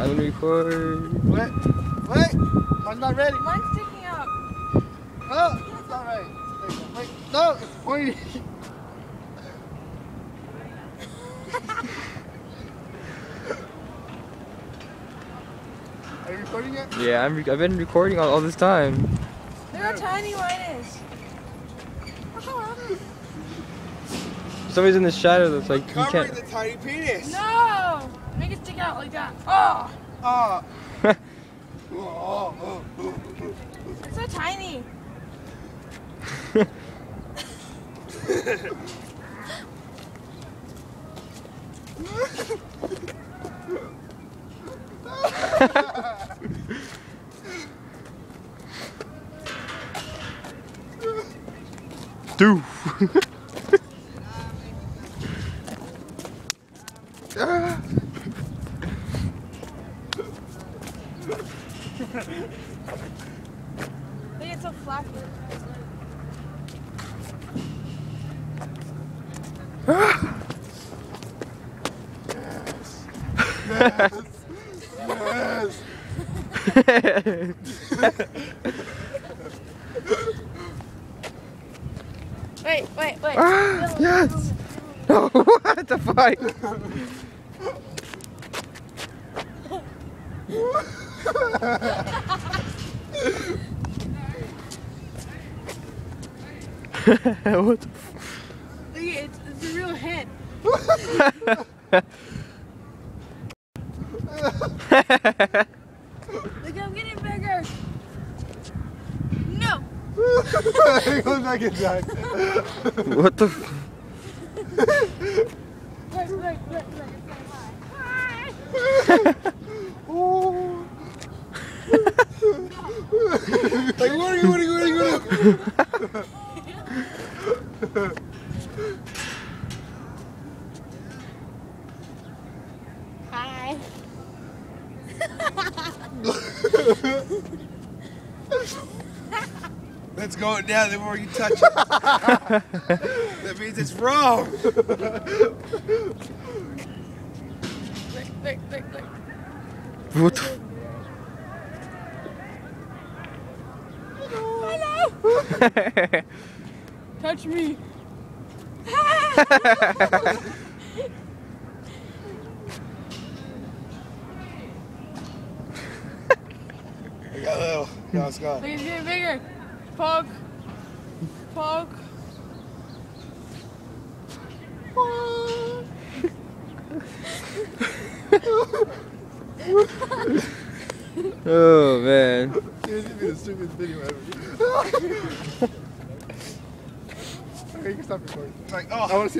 I'm gonna record. Wait, wait, mine's not ready. Mine's sticking out. Oh, it's not right. Wait, wait, no, it's pointing. Are you recording it? Yeah, I'm. Re- I've been recording all, all this time. Look how tiny mine is. Somebody's in the shadow that's like you can't. the tiny penis. No! Make it stick out like that. Oh! Oh. It's so tiny. Do. Look, it's so flappy. Yes. Wait, wait, wait. Ah, yes. No, what the fuck? what the Look, it's, it's a real head. Look, I'm getting bigger. No! he goes back inside. What the f- Look, look, look, look. Hi. Like, what are you, what are you, what are you, what are you? Hi. Let's go down the more you touch it. that means it's wrong. Look, look, look, look. what the f- Hello! Touch me. I got a little. Now it's gone. Look, it's getting bigger. Poke. Poke. Oh man. Is the stupidest video ever. okay, you can stop recording. Like, oh, I want to see.